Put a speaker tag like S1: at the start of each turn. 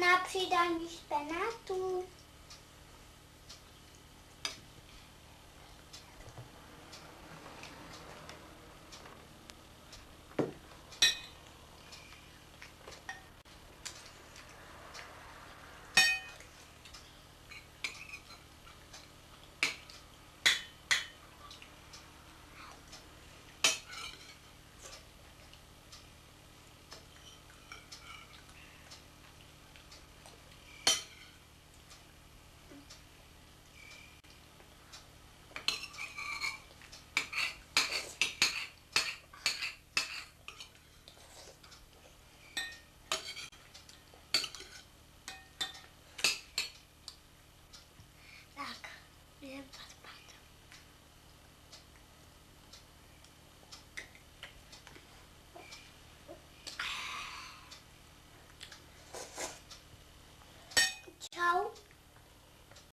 S1: na přidání špenátů.